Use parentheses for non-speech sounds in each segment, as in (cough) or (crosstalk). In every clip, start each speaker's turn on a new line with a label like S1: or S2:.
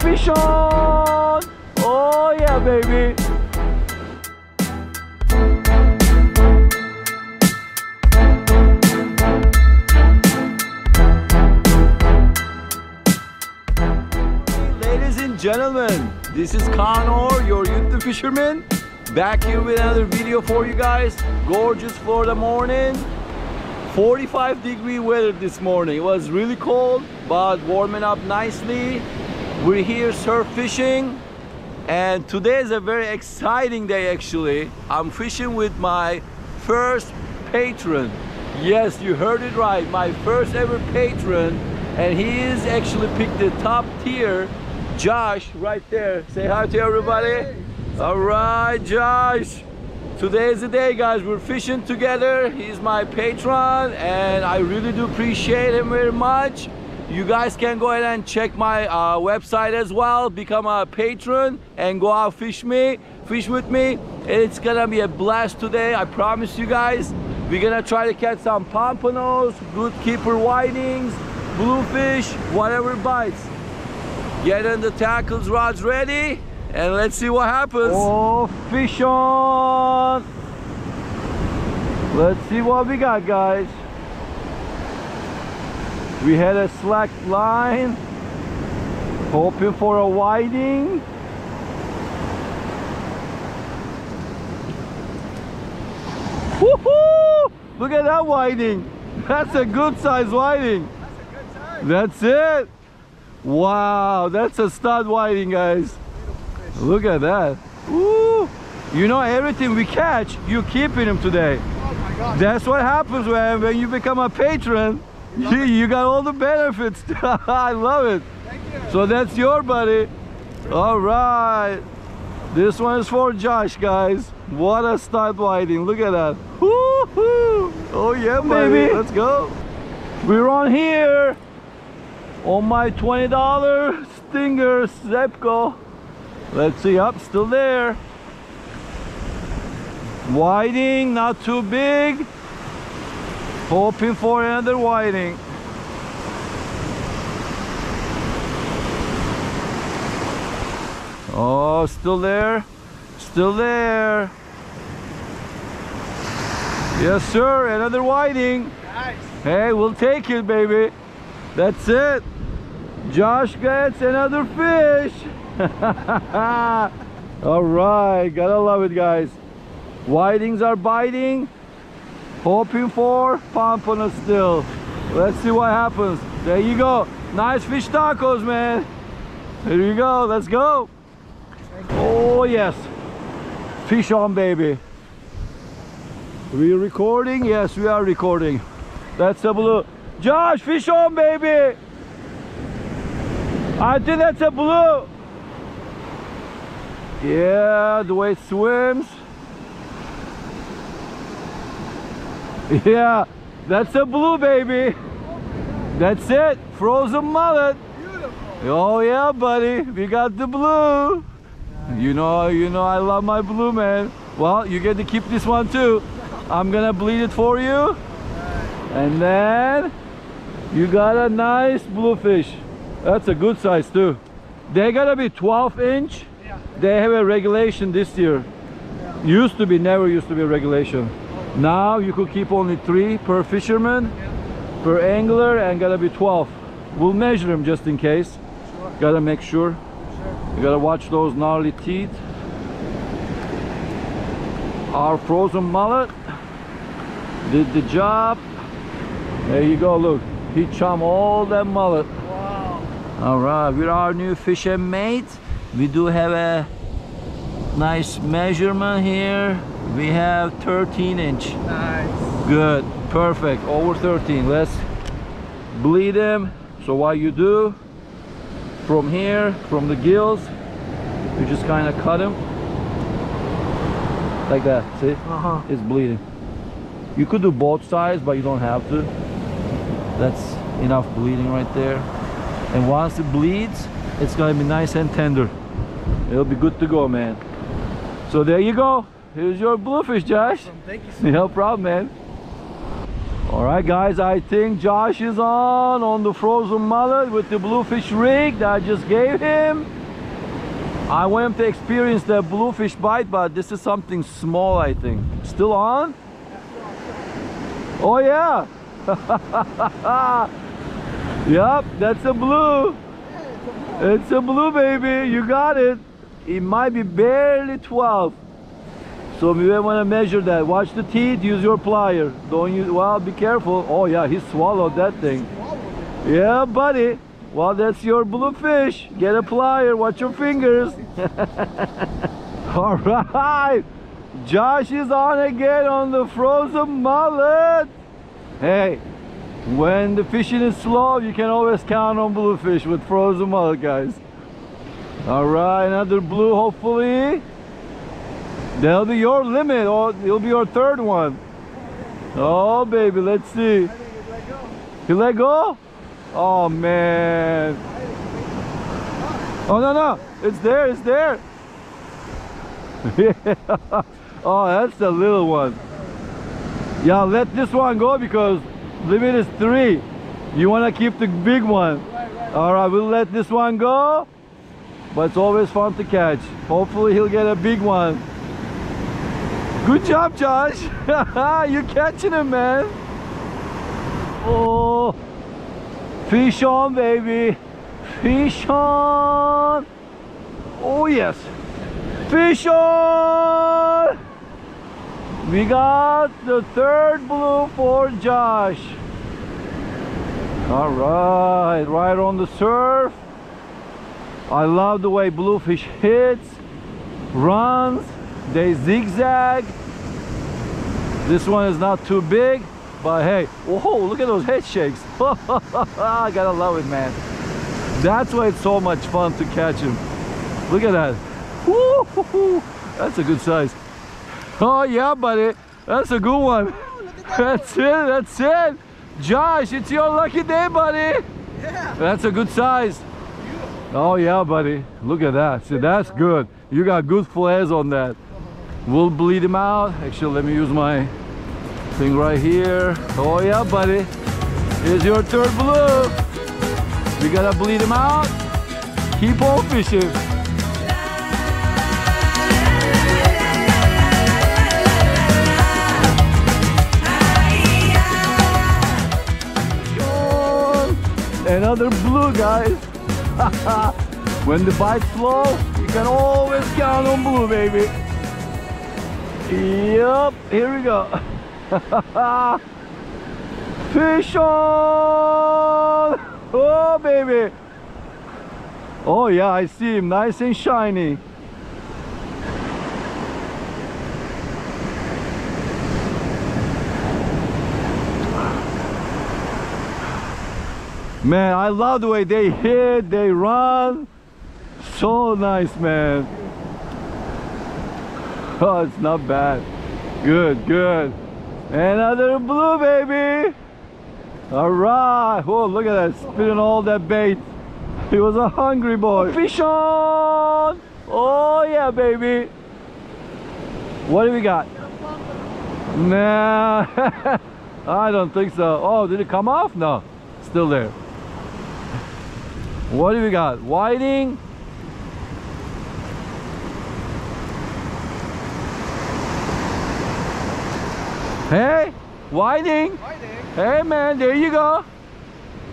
S1: fish on! Oh yeah, baby! Ladies and gentlemen, this is Kaan Orer, your YouTube fisherman. Back here with another video for you guys. Gorgeous Florida morning. 45 degree weather this morning. It was really cold, but warming up nicely. We're here surf fishing. And today is a very exciting day actually. I'm fishing with my first patron. Yes, you heard it right. My first ever patron. And he is actually picked the top tier. Josh, right there. Say hi to everybody. All right, Josh. Today is the day, guys. We're fishing together. He's my patron, and I really do appreciate him very much. You guys can go ahead and check my uh, website as well. Become a patron and go out fish me, fish with me. It's gonna be a blast today. I promise you guys. We're gonna try to catch some pompanos, good keeper whitings, bluefish, whatever bites. Getting the tackles rods ready and let's see what happens. Oh, fish on! Let's see what we got, guys. We had a slack line, hoping for a whiting. Woohoo! Look at that whiting. That's a good size whiting. That's a good size. that's it. Wow, that's a stud whiting, guys. Look at that. Ooh. You know, everything we catch, you're keeping them today.
S2: Oh my god.
S1: That's what happens when, when you become a patron. You, you got all the benefits. (laughs) I love it.
S2: Thank you.
S1: So that's your buddy. All right. This one is for Josh, guys. What a stud whiting. Look at that. Oh yeah, baby. Let's go. We're on here on my $20 Stinger Zebco. Let's see, up, still there. Whiting, not too big. Hoping for another whiting. Oh, still there? Still there. Yes, sir, another whiting.
S2: Nice.
S1: Hey, we'll take it, baby. That's it. Josh gets another fish. (laughs) All right, gotta love it, guys. Whitings are biting. Hoping for pompano still. Let's see what happens. There you go. Nice fish tacos, man. Here you go. Let's go. Oh, yes. Fish on, baby. We recording? Yes, we are recording. That's a blue. Josh, fish on, baby. I think that's a blue. Yeah, the way it swims. (laughs) Yeah, that's a blue, baby. That's it. Frozen mullet.
S2: Beautiful.
S1: Oh yeah, buddy. We got the blue. You know, you know I love my blue, man. Well, you get to keep this one too. I'm gonna bleed it for you. And then you got a nice bluefish. That's a good size too. They gotta be 12 inch.
S2: Yeah.
S1: They have a regulation this year. Used to be, never used to be a regulation. Now you could keep only three per fisherman, per angler, and gotta be 12. We'll measure them just in case.
S2: Sure.
S1: Gotta make sure.
S2: Sure.
S1: You gotta watch those gnarly teeth. Our frozen mullet did the job. There you go, look. He chum all that mullet.
S2: Wow.
S1: All right, with our new fishing mate, we do have a nice measurement here. We have 13 inch.
S2: Nice.
S1: Good, perfect, over 13. Let's bleed him. So what you do, from here, from the gills, you just kind of cut him. Like that, see?
S2: Uh-huh.
S1: It's bleeding. You could do both sides, but you don't have to. That's enough bleeding right there. And once it bleeds, it's gonna be nice and tender. It'll be good to go, man. So there you go. Here's your bluefish, Josh.
S2: Awesome. Thank you so
S1: No problem, man. All right, guys, I think Josh is on on the frozen mullet with the bluefish rig that I just gave him. I want him to experience that bluefish bite, but this is something small, I think. Still on? Oh, yeah. (laughs) yep, that's a blue. It's a blue, baby. You got it. It might be barely 12. So we want to measure that. Watch the teeth, use your plier. Don't use, well, be careful. Oh yeah, he swallowed that thing. Yeah, buddy. Well, that's your bluefish. Get a plier, watch your fingers. (laughs) All right. Josh is on again on the frozen mullet. Hey, when the fishing is slow, you can always count on bluefish with frozen mullet, guys. All right, another blue, hopefully. That'll be your limit, or it'll be your third one. Oh, baby, let's see. You let go? Oh, man. Oh, no, no. It's there, it's there. (laughs) Oh, that's the little one. Yeah, let this one go because limit is three. You want to keep the big one. All right, we'll let this one go. But it's always fun to catch. Hopefully he'll get a big one. Good job, Josh. (laughs) You're catching him, man. Oh, fish on, baby. Fish on. Oh, yes. Fish on. We got the third blue for Josh. All right, right on the surf. I love the way bluefish hits, runs, they zigzag. This one is not too big, but hey, whoa, look at those head shakes. (laughs) I gotta love it, man. That's why it's so much fun to catch him. Look at that. Woo, that's a good size. Oh yeah, buddy. That's a good one. That's it, that's it. Josh, it's your lucky day, buddy.
S2: Yeah.
S1: That's a good size. Oh yeah, buddy. Look at that. See, that's good. You got good flares on that. We'll bleed him out. Actually, let me use my thing right here. Oh yeah, buddy. Here's your third blue. We gotta bleed him out. Keep on fishing. Another blue, guys. (laughs) when the bite's slow, you can always count on blue, baby. Yep, here we go. (laughs) Fish on! Oh, baby. Oh, yeah, I see him. Nice and shiny. Man, I love the way they hit, they run. So nice, man. Oh, it's not bad. Good, good. Another blue, baby. All right. Oh, look at that, spitting all that bait. He was a hungry boy. Fish on. Oh, yeah, baby. What do we got? Nah, (laughs) I don't think so. Oh, did it come off? No, still there. What do we got? Whiting. Hey, whiting.
S2: Whiting.
S1: Hey man, there you go.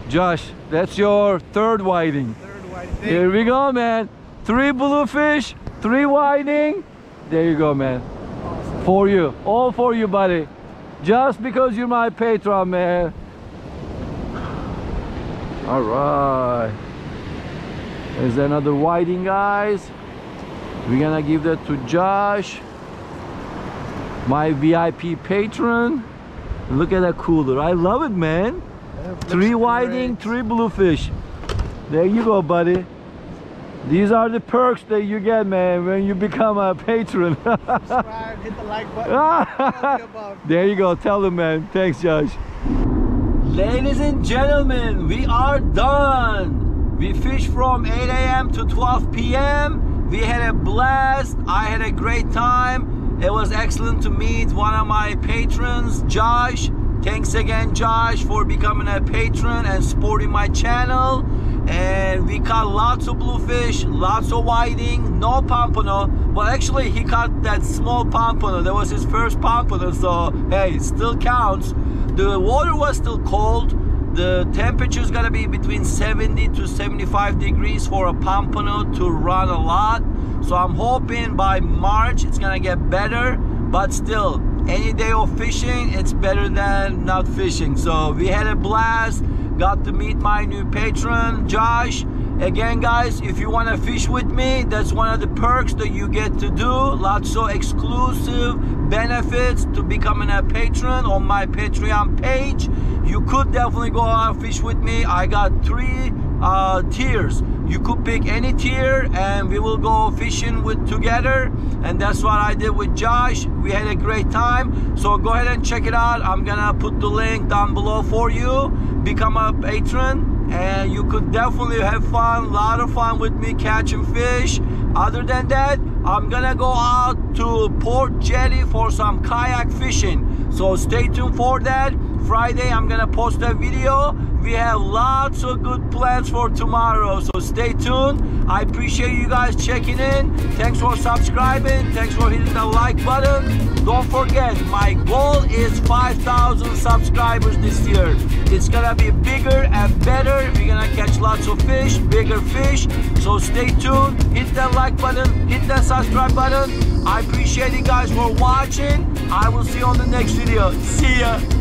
S1: Josh, that's your third whiting.
S2: Third whiting.
S1: Here we go, man. Three bluefish, three whiting. There you go, man. For you, all for you, buddy. Just because you're my patron, man. All right. There's another whiting, guys. We're gonna give that to Josh, my VIP patron. Look at that cooler. I love it, man. Three whiting, three bluefish. There you go, buddy. These are the perks that you get, man, when you become a patron. (laughs)
S2: Subscribe, hit the like button. all of the above.
S1: there you go. Tell them, man. Thanks, Josh. Ladies and gentlemen, we are done. We fished from 8 a.m. to 12 p.m. We had a blast. I had a great time. It was excellent to meet one of my patrons, Josh. Thanks again, Josh, for becoming a patron and supporting my channel. And we caught lots of bluefish, lots of whiting, no pompano. Well, actually, he caught that small pompano. That was his first pompano, so hey, still counts. The water was still cold. The temperature is gonna be between 70 to 75 degrees for a pompano to run a lot. So I'm hoping by March it's gonna get better, but still, any day of fishing it's better than not fishing. So we had a blast got to meet my new patron josh. Again guys if you want to fish with me that's one of the perks that you get to do. Lots of exclusive benefits to becoming a patron on my patreon page you could definitely go out fish with me. I got three uh, tiers. You could pick any tier and we will go fishing with together. And that's what I did with Josh. We had a great time. So go ahead and check it out. I'm gonna put the link down below for you. Become a patron. And you could definitely have fun a lot of fun with me catching fish. Other than that I'm gonna go out to Port Jetty for some kayak fishing. So stay tuned for that Friday I'm gonna post that video. We have lots of good plans for tomorrow so stay tuned. I appreciate you guys checking in. Thanks for subscribing. Thanks for hitting the like button. Don't forget my goal is 5000 subscribers this year. It's gonna be bigger and better. We're gonna catch lots of fish bigger fish. So stay tuned. Hit that like button. Hit that subscribe button. I appreciate you guys for watching. I will see you on the next video. See ya